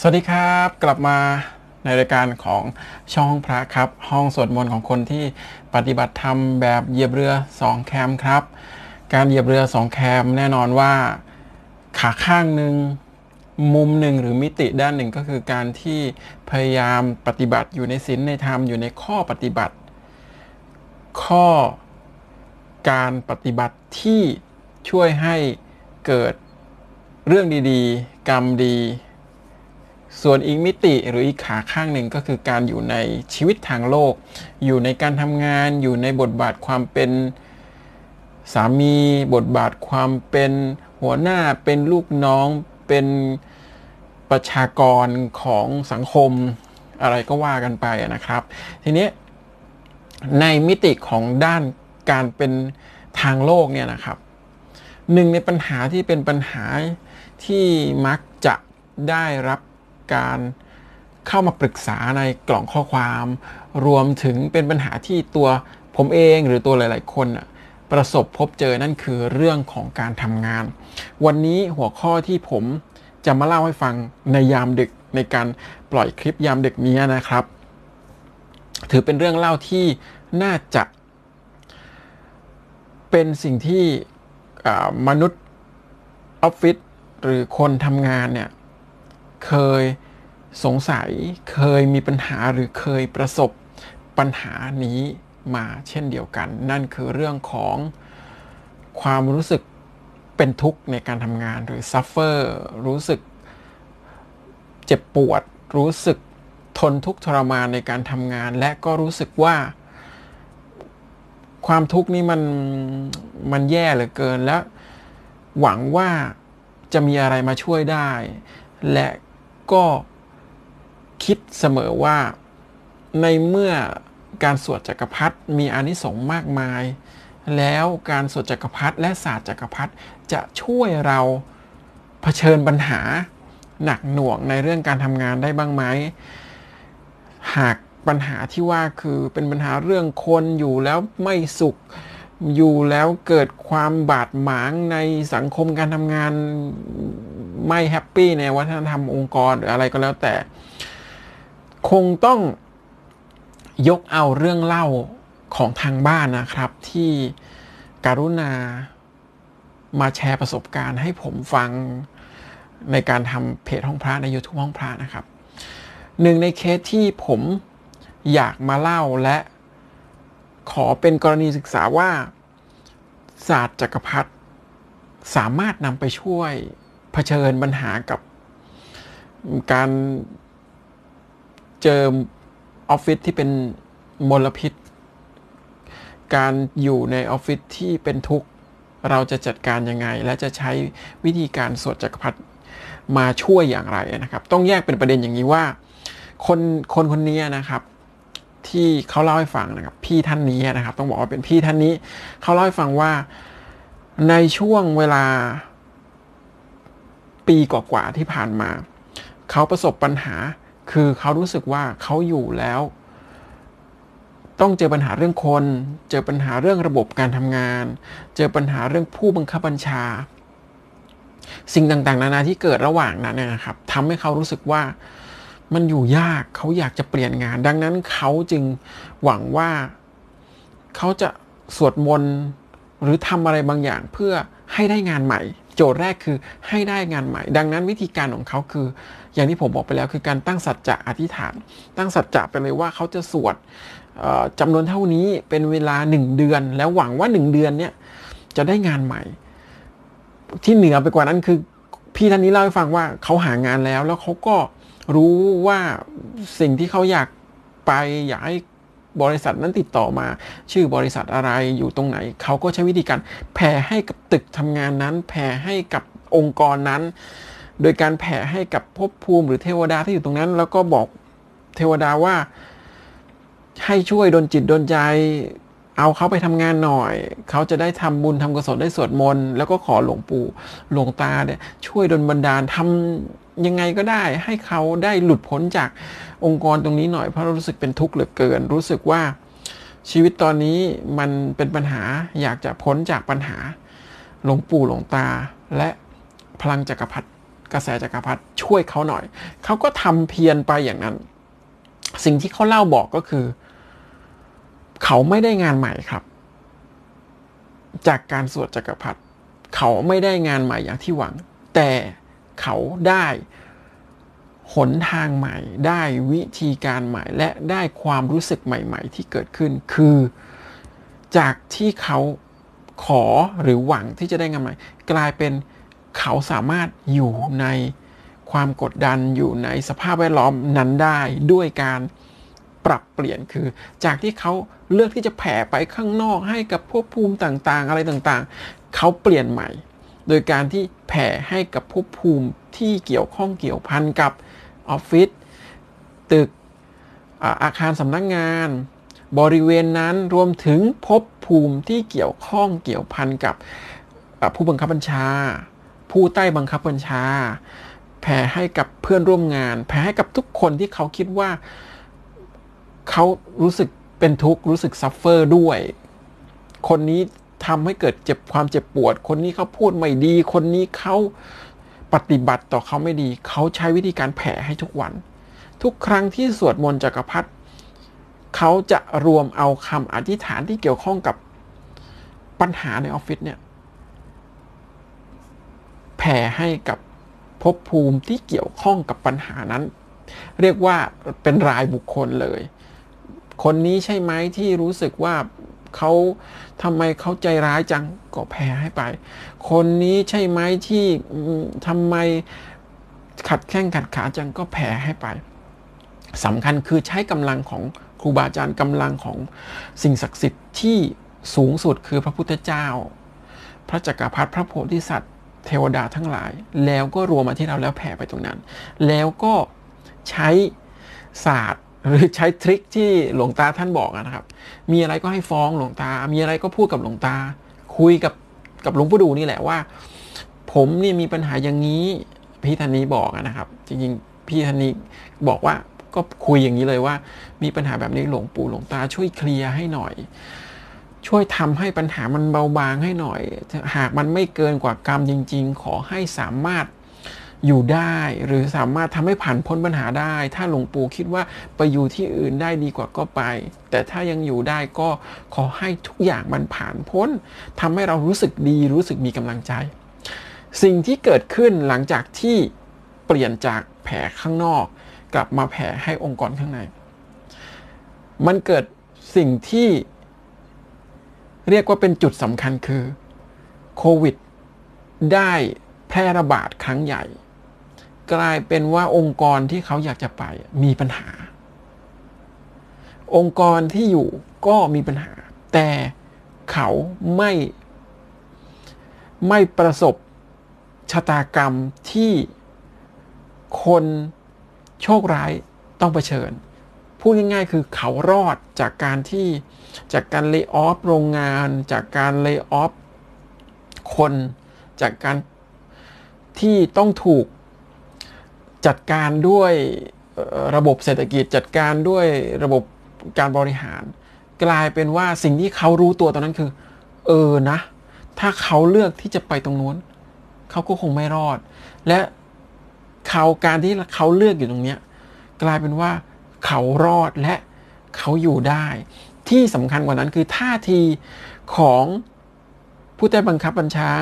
สวัสดีครับกลับมาในรายการของช่องพระครับ ห้องสวดมนต์ของคนที่ปฏิบัติธรรมแบบเหยียบเรือ 2 แคมครับ การเหยียบเรือ 2 แคมแน่นอนว่าขาข้างหนึ่งมุมหนึ่งหรือมิติด้านหนึ่งก็คือการที่พยายามปฏิบัติอยู่ในศีลในธรรมอยู่ในข้อปฏิบัติ ข้อการปฏิบัติที่ช่วยให้เกิดเรื่องดีๆ กรรมดี ส่วนอีกมิติหรืออีกขาข้างหนึ่งก็คือการอยู่ในชีวิตทางโลก อยู่ในการทำงานอยู่ในบทบาทความเป็นสามีบทบาทความเป็นหัวหน้าเป็นลูกน้องเป็นประชากรของสังคมอะไรก็ว่ากันไปนะครับ ทีนี้ในมิติของด้านการเป็นทางโลกเนี่ยนะครับหนึ่งในปัญหาที่เป็นปัญหาที่มักจะได้รับ การเข้ามาปรึกษาในกล่องข้อความ รวมถึงเป็นปัญหาที่ตัวผมเองหรือตัวหลาย ๆ คนประสบพบเจอนั่นคือเรื่องของการทำงาน วันนี้หัวข้อที่ผมจะมาเล่าให้ฟังในยามดึกในการปล่อยคลิปยามดึกนี้นะครับ ถือเป็นเรื่องเล่าที่น่าจะ เป็นสิ่งที่มนุษย์ออฟฟิศหรือคนทำงานเนี่ย เคยสงสัยเคยมีปัญหาหรือเคยประสบปัญหานี้มาเช่นเดียวกัน นั่นคือเรื่องของความรู้สึกเป็นทุกข์ในการทำงานหรือ suffer รู้สึกเจ็บปวด รู้สึกทนทุกข์ทรมานในการทำงาน และก็รู้สึกว่า ความทุกข์นี้มันมันแย่เหลือเกินและหวังว่าจะมีอะไรมาช่วยได้ และ ก็คิดเสมอว่าในเมื่อการสวดจักรพรรดิมีอานิสงส์มากมาย แล้วการสวดจักรพรรดิและศาสตร์จักรพรรดิจะช่วยเราเผชิญปัญหาหนักหน่วงในเรื่องการทำงานได้บ้างไหม หากปัญหาที่ว่าคือเป็นปัญหาเรื่องคนอยู่แล้วไม่สุขอยู่แล้วเกิดความบาดหมางในสังคมการทำงาน ไม่แฮปปี้ในวัฒนธรรมองค์กรหรืออะไรก็แล้วแต่ คงต้องยกเอาเรื่องเล่าของทางบ้านนะครับ ที่การุณามาแชร์ประสบการณ์ให้ผมฟังในการทำเพจห้องพระใน YouTube ห้องพระนะครับ หนึ่งในเคสที่ผมอยากมาเล่าและขอเป็นกรณีศึกษาว่าศาสตร์จักรพรรดิสามารถนำไปช่วย ผชิญปัญหากับการเจอออฟฟิศที่เป็นมลพิษ การอยู่ในออฟฟิศที่เป็นทุกข์เราจะจัดการยังไง และจะใช้วิธีการสวดจักรพรรดิมาช่วยอย่างไรนะครับ ต้องแยกเป็นประเด็นอย่างนี้ว่า คนคนคนนี้นะครับ ที่เขาเล่าให้ฟังนะครับ พี่ท่านนี้นะครับ ต้องบอกว่าเป็นพี่ท่านนี้ เขาเล่าให้ฟังว่าในช่วงเวลา ปีกว่าๆที่ผ่านมา เขาประสบปัญหา คือเขารู้สึกว่าเขาอยู่แล้ว ต้องเจอปัญหาเรื่องคน เจอปัญหาเรื่องระบบการทำงาน เจอปัญหาเรื่องผู้บังคับบัญชา สิ่งต่างๆ นานาที่เกิดระหว่างนั้นนะครับทำให้เขารู้สึกว่ามันอยู่ยากเขาอยากจะเปลี่ยนงาน ดังนั้นเขาจึงหวังว่าเขาจะสวดมนต์หรือทำอะไรบางอย่างเพื่อให้ได้งานใหม่ โจทย์แรกคือให้ได้งานใหม่ ดังนั้นวิธีการของเขาคือ อย่างที่ผมบอกไปแล้วคือการตั้งสัจจะอธิษฐาน ตั้งสัจจะไปเลยว่าเขาจะสวดจำนวนเท่านี้เป็นเวลาหนึ่งเดือน แล้วหวังว่าหนึ่งเดือนเนี้ยจะได้งานใหม่ ที่เหนือไปกว่านั้นคือพี่ท่านนี้เล่าให้ฟังว่าเขาหางานแล้ว แล้วเขาก็รู้ว่าสิ่งที่เขาอยากไปอยากให้ บริษัทนั้นติดต่อมา ชื่อบริษัทอะไรอยู่ตรงไหน เขาก็ใช้วิธีการแผ่ให้กับตึกทำงานนั้น แผ่ให้กับองค์กรนั้น โดยการแผ่ให้กับภพภูมิหรือเทวดาที่อยู่ตรงนั้น แล้วก็บอกเทวดาว่า ให้ช่วยดลจิตดลใจ เอาเขาไปทำงานหน่อย เขาจะได้ทำบุญทำกุศลได้สวดมนต์แล้วก็ขอหลวงปู่หลวงตาเนี่ยช่วยดลบันดาลทำ ยังไงก็ได้ให้เขาได้หลุดพ้นจากองค์กรตรงนี้หน่อยเพราะรู้สึกเป็นทุกข์เหลือเกิน รู้สึกว่าชีวิตตอนนี้มันเป็นปัญหาอยากจะพ้นจากปัญหาหลวงปู่หลวงตา และพลังจักรพรรดิกระแสจักรพรรดิช่วยเขาหน่อย เขาก็ทำเพียรไปอย่างนั้น สิ่งที่เขาเล่าบอกก็คือ เขาไม่ได้งานใหม่ครับ จากการสวดจักรพรรดิเขาไม่ได้งานใหม่อย่างที่หวัง แต่ เขาได้หนทางใหม่ ได้วิธีการใหม่ และได้ความรู้สึกใหม่ ๆ ที่เกิดขึ้น คือ จากที่เขาขอหรือหวังที่จะได้งานใหม่ กลายเป็นเขาสามารถอยู่ในความกดดันอยู่ในสภาพแวดล้อมนั้นได้ด้วยการปรับเปลี่ยนคือ จากที่เขาเลือกที่จะแผ่ไปข้างนอกให้กับภพภูมิต่างๆ อะไรต่างๆ เขาเปลี่ยนใหม่ โดยการที่แผ่ให้กับภพภูมิที่เกี่ยวข้องเกี่ยวพันกับออฟฟิศตึกอาคารสำนักงงาน บริเวณนั้นรวมถึงภพภูมิที่เกี่ยวข้องเกี่ยวพันกับผู้บังคับบัญชา ผู้ใต้บังคับบัญชา แผ่ให้กับเพื่อนร่วมงาน แผ่ให้กับทุกคนที่เขาคิดว่าเขารู้สึกเป็นทุกข์รู้สึก suffer ด้วย คนนี้ ทำให้เกิดเจ็บความเจ็บปวด คนนี้เขาพูดไม่ดี คนนี้เขาปฏิบัติต่อเขาไม่ดี เขาใช้วิธีการแผ่ให้ทุกวัน ทุกครั้งที่สวดมนต์จักรพรรดิเขาจะรวมเอาคำอธิษฐานที่เกี่ยวข้องกับปัญหาในออฟฟิศเนี่ยแผ่ให้กับภพภูมิที่เกี่ยวข้องกับปัญหานั้น เรียกว่าเป็นรายบุคคลเลย คนนี้ใช่ไหมที่รู้สึกว่า เขาทำไมเขาใจร้ายจังก็แพ้ให้ไป คนนี้ใช่ไหมที่ทำไมขัดแข้งขัดขาจังก็แพ้ให้ไปสำคัญคือใช้กำลังของครูบาอาจารย์กำลังของสิ่งศักดิ์สิทธิ์ที่สูงสุดคือพระพุทธเจ้า พระจักรพรรดิพระโพธิสัตว์ เทวดาทั้งหลาย แล้วก็รวมมาที่เราแล้วแผ่ไปตรงนั้น แล้วก็ใช้ศาสตร์ หรือใช้ทริคที่หลวงตาท่านบอกนะครับ มีอะไรก็ให้ฟ้องหลวงตา มีอะไรก็พูดกับหลวงตา คุยกับกับหลวงปู่ดูนี่แหละว่า ผมนี่มีปัญหาอย่างนี้ พี่ธนีบอกนะครับ จริงๆ พี่ธนีบอกว่าก็คุยอย่างนี้เลยว่า มีปัญหาแบบนี้หลวงปู่หลวงตาช่วยเคลียร์ให้หน่อย ช่วยทำให้ปัญหามันเบาบางให้หน่อย หากมันไม่เกินกว่ากรรมจริง ๆ ขอให้สามารถ อยู่ได้หรือสามารถทำให้ผ่านพ้นปัญหาได้ ถ้าหลวงปู่คิดว่าไปอยู่ที่อื่นได้ดีกว่าก็ไป แต่ถ้ายังอยู่ได้ก็ขอให้ทุกอย่างมันผ่านพ้นทำให้เรารู้สึกดีรู้สึกมีกำลังใจ สิ่งที่เกิดขึ้นหลังจากที่เปลี่ยนจากแผลข้างนอก กลับมาแผลให้องค์กรข้างใน มันเกิดสิ่งที่เรียกว่าเป็นจุดสำคัญคือโควิดได้แพร่ระบาดครั้งใหญ่ กลายเป็นว่าองค์กรที่เขาอยากจะไปมีปัญหา องค์กรที่อยู่ก็มีปัญหา แต่เขาไม่ไม่ประสบชะตากรรมที่คนโชคร้ายต้องเผชิญ พูดง่ายๆ คือเขารอดจากการที่จากการเลิกออฟโรงงาน จากการเลิกออฟคน จากการที่ต้องถูก จัดการด้วยระบบเศรษฐกิจจัดการด้วยระบบการบริหาร กลายเป็นว่าสิ่งที่เขารู้ตัวตอนนั้นคือ เออนะ ถ้าเขาเลือกที่จะไปตรงนู้นเขาก็คงไม่รอด และเขาการที่เขาเลือกอยู่ตรงเนี้ยกลายเป็นว่าเขารอดและเขาอยู่ได้ ที่สำคัญกว่านั้นคือท่าทีของผู้ใต้บังคับบัญชา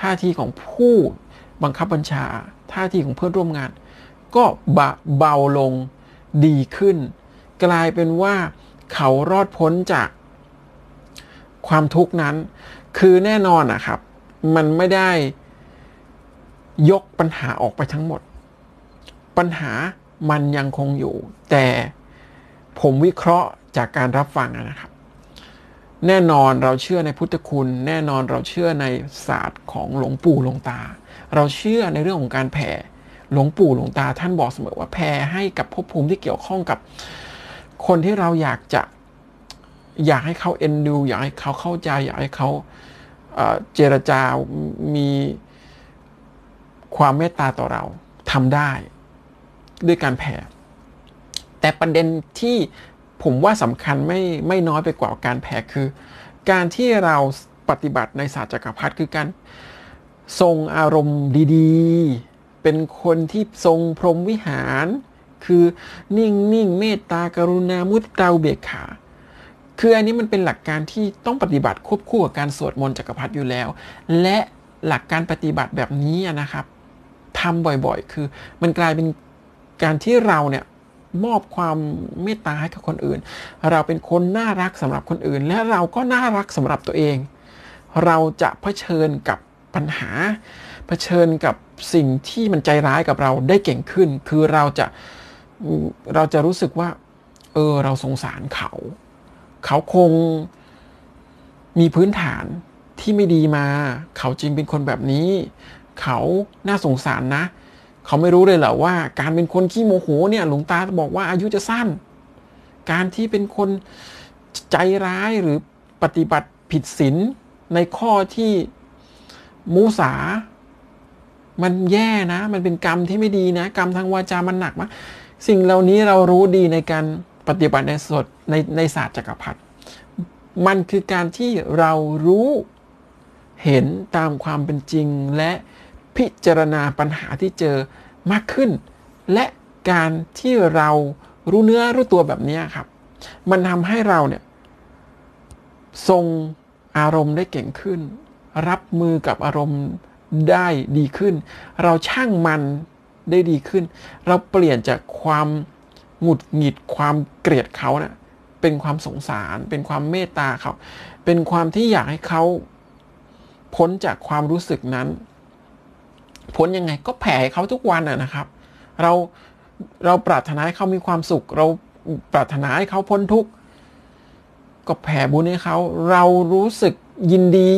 ท่าทีของผู้บังคับบัญชา ท่าทีของเพื่อนร่วมงาน ก็เบาลงดีขึ้น กลายเป็นว่าเขารอดพ้นจากความทุกข์นั้น คือแน่นอนนะครับ มันไม่ได้ยกปัญหาออกไปทั้งหมด ปัญหามันยังคงอยู่ แต่ผมวิเคราะห์จากการรับฟังนะครับ แน่นอนเราเชื่อในพุทธคุณ แน่นอนเราเชื่อในศาสตร์ของหลวงปู่หลวงตา เราเชื่อในเรื่องของการแผ่ หลวงปู่หลวงตาท่านบอกเสมอว่าแพ้ให้กับภพภูมิที่เกี่ยวข้องกับ คนที่เราอยากจะอยากให้เขาเอ็นดู อยากให้เขาเข้าใจ อยากให้เขาเจรจา มีความเมตตาต่อเราทำได้ด้วยการแผ่ แต่ประเด็นที่ผมว่าสำคัญไม่ไม่น้อยไปกว่าการแผ่คือ การที่เราปฏิบัติในศาสตร์จักรพรรดิคือการทรงอารมณ์ดีๆ เป็นคนที่ทรงพรหมวิหาร คือนิ่งนิ่งเมตตากรุณามุตตาเบียขาคืออันนี้มันเป็นหลักการที่ต้องปฏิบัติควบคู่กับการสวดมนต์จักรพรรดิอยู่แล้ว และหลักการปฏิบัติแบบนี้นะครับทำบ่อยๆ คือมันกลายเป็นการที่เราเนี่ยมอบความเมตตาให้กับคนอื่น เราเป็นคนน่ารักสำหรับคนอื่น และเราก็น่ารักสำหรับตัวเอง เราจะเผชิญกับ ปัญหาเผชิญกับสิ่งที่มันใจร้ายกับเราได้เก่งขึ้น คือเราจะเราจะรู้สึกว่า เออ เราสงสารเขา เขาคงมีพื้นฐานที่ไม่ดีมา เขาจริงเป็นคนแบบนี้ เขาน่าสงสารนะ เขาไม่รู้เลยเหรอว่า การเป็นคนขี้โมโหเนี่ยหลวงตาบอกว่าอายุจะสั้น การที่เป็นคนใจร้ายหรือปฏิบัติผิดศีลในข้อที่ มูสา มันแย่นะ มันเป็นกรรมที่ไม่ดีนะ กรรมทางวาจามันหนักมากสิ่งเหล่านี้เรารู้ดีในการปฏิบัติในสดในในศาสตร์จักรพรรดิมันคือการที่เรารู้เห็นตามความเป็นจริงและพิจารณาปัญหาที่เจอมากขึ้น และการที่เรารู้เนื้อรู้ตัวแบบนี้ครับ มันทำให้เราเนี่ยทรงอารมณ์ได้เก่งขึ้น รับมือกับอารมณ์ได้ดีขึ้น เราช่างมันได้ดีขึ้น เราเปลี่ยนจากความหงุดหงิดความเกลียดเขาเนะ่เป็นความสงสาร เป็นความเมตตาเขา เป็นความที่อยากให้เขาพ้นจากความรู้สึกนั้น พ้นยังไงก็แผ่ให้เขาทุกวันนะครับ เราเราปรารถนาให้เขามีความสุข เราปรารถนาให้เขาพ้นทุกข์ก็แผ่บุญให้เขา เรารู้สึกยินดี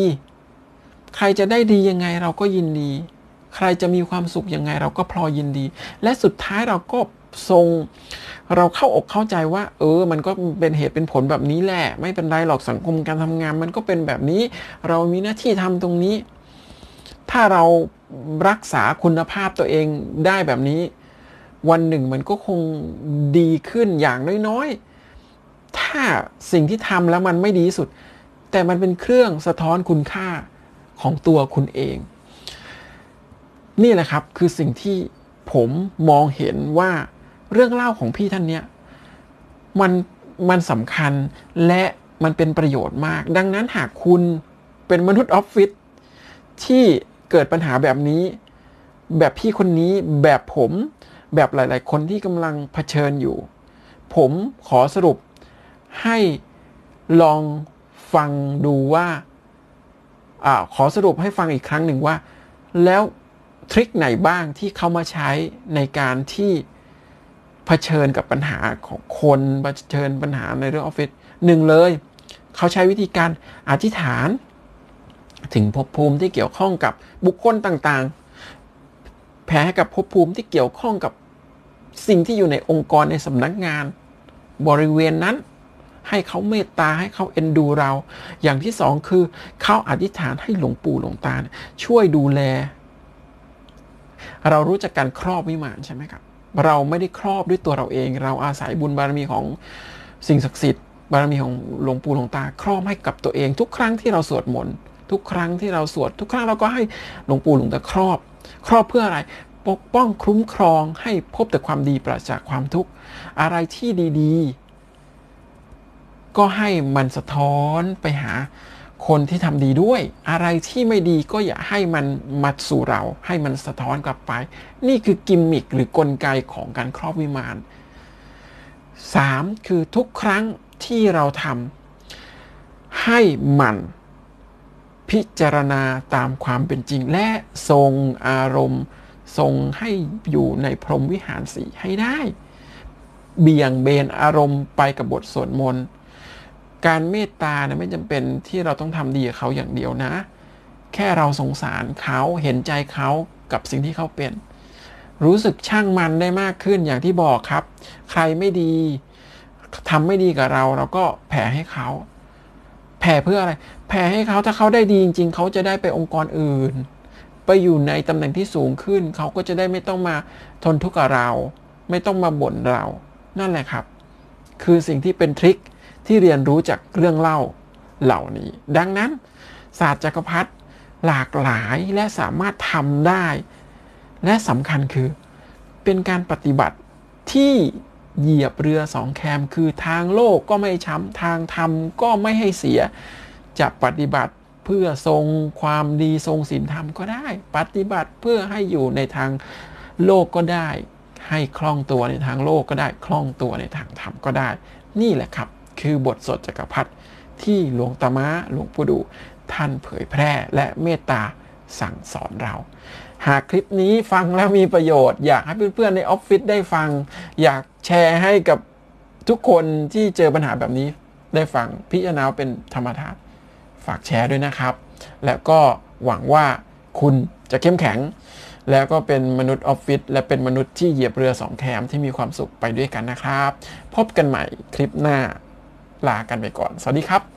ใครจะได้ดียังไงเราก็ยินดี ใครจะมีความสุขยังไงเราก็พลอยยินดี และสุดท้ายเราก็ทรงเราเข้าอกเข้าใจว่า เออ มันก็เป็นเหตุเป็นผลแบบนี้แหละ ไม่เป็นไรหรอกสังคมการทำงาน มันก็เป็นแบบนี้ เรามีหน้าที่ทำตรงนี้ ถ้าเรารักษาคุณภาพตัวเองได้แบบนี้ วันหนึ่งมันก็คงดีขึ้นอย่างน้อยๆ ถ้าสิ่งที่ทำแล้วมันไม่ดีสุด แต่มันเป็นเครื่องสะท้อนคุณค่า ของตัวคุณเอง นี่แหละครับคือสิ่งที่ผมมองเห็นว่าเรื่องเล่าของพี่ท่านเนี้ยมันมันสำคัญและมันเป็นประโยชน์มาก ดังนั้นหากคุณเป็นมนุษย์ออฟฟิศที่เกิดปัญหาแบบนี้ แบบพี่คนนี้แบบผมแบบหลาย ๆ คนที่กำลังเผชิญอยู่ ผมขอสรุปให้ลองฟังดูว่า อขอสรุปให้ฟังอีกครั้งหนึ่งว่า แล้วทริคไหนบ้างที่เขามาใช้ในการที่เผชิญกับปัญหาของคนเผชิญปัญหาในเรื่องออฟฟิศหนึ่งเลย เขาใช้วิธีการอธิษฐาน ถึงภพภูมิที่เกี่ยวข้องกับบุคคลต่างๆ แพ้กับภพภูมิที่เกี่ยวข้องกับสิ่งที่อยู่ในองค์กรในสำนักงาน บริเวณนั้น ให้เขาเมตตาให้เขาเอ็นดูเรา อย่างที่สองคือเขาอธิษฐานให้หลวงปู่หลวงตาช่วยดูแล เรารู้จักการครอบวิมานใช่ไหมครับ เราไม่ได้ครอบด้วยตัวเราเอง เราอาศัยบุญบารมีของสิ่งศักดิ์สิทธิ์บารมีของหลวงปู่หลวงตา ครอบให้กับตัวเอง ทุกครั้งที่เราสวดมนต์ทุกครั้งที่เราสวด ทุกครั้งเราก็ให้หลวงปู่หลวงตาครอบ ครอบเพื่ออะไรปกป้องคุ้มครองให้พบแต่ความดีปราศจากความทุกข์ อะไรที่ดี ๆ ก็ให้มันสะท้อนไปหาคนที่ทำดีด้วย อะไรที่ไม่ดีก็อย่าให้มันมาสู่เรา ให้มันสะท้อนกลับไป นี่คือกิมมิคหรือกลไกของการครอบวิมาน 3. คือทุกครั้งที่เราทำให้มันพิจารณาตามความเป็นจริง และทรงอารมณ์ทรงให้อยู่ในพรหมวิหารสีให้ได้ เบี่ยงเบนอารมณ์ไปกับบทสวดมนต์ การเมตตาไม่จำเป็นที่เราต้องทำดีกับเขาอย่างเดียวนะ แค่เราสงสารเขาเห็นใจเขากับสิ่งที่เขาเป็น รู้สึกช่างมันได้มากขึ้นอย่างที่บอกครับ ใครไม่ดีทำไม่ดีกับเราเราก็แผ่ให้เขาแผ่เพื่ออะไร แผ่ให้เขาถ้าเขาได้ดีจริง ๆ เขาจะได้ไปองค์กรอื่น ไปอยู่ในตำแหน่งที่สูงขึ้น เขาก็จะได้ไม่ต้องมาทนทุกข์กับเรา ไม่ต้องมาบ่นเรา นั่นแหละครับ คือสิ่งที่เป็นทริค ที่เรียนรู้จากเรื่องเล่าเหล่านี้ ดังนั้น ศาสตร์จักรพรรดิหลากหลายและสามารถทำได้ และสำคัญคือ เป็นการปฏิบัติที่เหยียบเรือสองแคมคือทางโลกก็ไม่ช้ำ ทางธรรมก็ไม่ให้เสีย จะปฏิบัติเพื่อทรงความดีทรงศีลธรรมก็ได้ ปฏิบัติเพื่อให้อยู่ในทางโลกก็ได้ ให้คล่องตัวในทางโลกก็ได้ คล่องตัวในทางธรรมก็ได้ นี่แหละครับ คือบทสดจักรพรรดิที่หลวงตาม้าหลวงปู่ดู ท่านเผยแพร่และเมตตาสั่งสอนเรา หากคลิปนี้ฟังแล้วมีประโยชน์ อยากให้เพื่อนๆในออฟฟิศได้ฟัง อยากแชร์ให้กับทุกคนที่เจอปัญหาแบบนี้ได้ฟังพิจารณาเป็นธรรมทานฝากแชร์ด้วยนะครับ และก็หวังว่าคุณจะเข้มแข็ง แล้วก็เป็นมนุษย์ออฟฟิศและเป็นมนุษย์ที่เหยียบเรือสองแคมที่มีความสุขไปด้วยกันนะครับ พบกันใหม่คลิปหน้า ลากันไปก่อน สวัสดีครับ